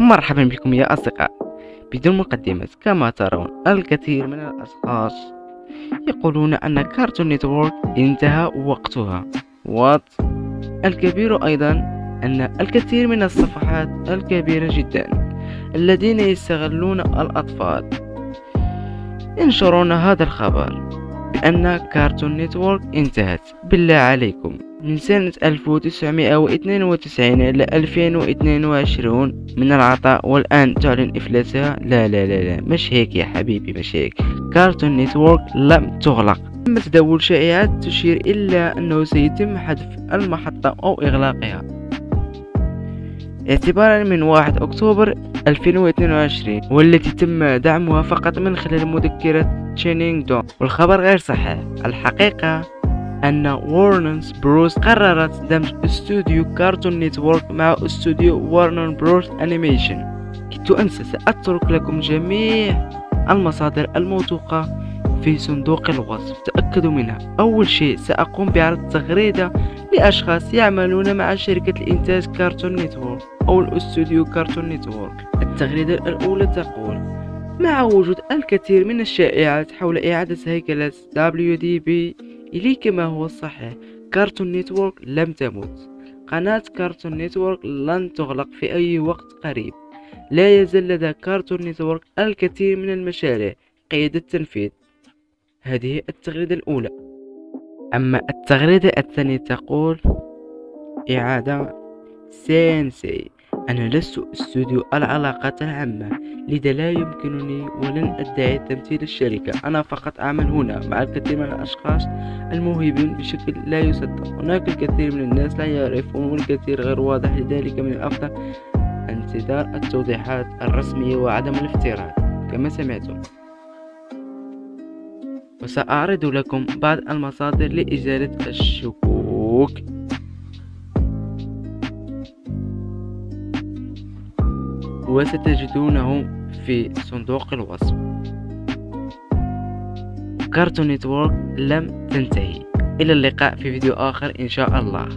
مرحبا بكم يا أصدقاء. بدون مقدمات كما ترون الكثير من الأشخاص يقولون أن Cartoon Network انتهى وقتها. وات الكبير أيضا أن الكثير من الصفحات الكبيرة جدا الذين يستغلون الأطفال ينشرون هذا الخبر بأن Cartoon Network انتهت. بالله عليكم. من سنة 1992 إلى 2022 من العطاء والآن تعلن إفلاسها. لا لا لا لا. مش هيك يا حبيبي مش هيك. Cartoon Network لم تغلق. تم تداول شائعات تشير إلى أنه سيتم حذف المحطة أو إغلاقها. اعتبارا من 1 أكتوبر 2022 والتي تم دعمها فقط من خلال مذكرة Channing Dungey والخبر غير صحيح. الحقيقة أن Warner Bros قررت دمج استوديو Cartoon Network مع استوديو Warner Bros Animation كنت أنسى سأترك لكم جميع المصادر الموثوقة في صندوق الوصف. تأكدوا منها. أول شيء سأقوم بعرض تغريدة لأشخاص يعملون مع شركة الإنتاج Cartoon Network أو الأستوديو Cartoon Network التغريدة الأولى تقول مع وجود الكثير من الشائعات حول إعادة هيكلة WDB إليك ما هو الصحيح Cartoon Network لم تمت. قناة Cartoon Network لن تغلق في أي وقت قريب. لا يزال لدى Cartoon Network الكثير من المشاريع. قيد التنفيذ. هذه التغريدة الأولى. أما التغريدة الثانية تقول إعادة سينسي. أنا لست أستوديو العلاقات العامة لذا لا يمكنني ولن أدعي تمثيل الشركة. أنا فقط أعمل هنا مع الكثير من الأشخاص الموهوبين بشكل لا يصدق. هناك الكثير من الناس لا يعرفون والكثير غير واضح لذلك من الأفضل انتظار التوضيحات الرسمية وعدم الافتراض كما سمعتم وسأعرض لكم بعض المصادر لإزالة الشكوك. وستجدونه في صندوق الوصف. كارتون نتورك لم تنتهي. إلى اللقاء في فيديو آخر إن شاء الله.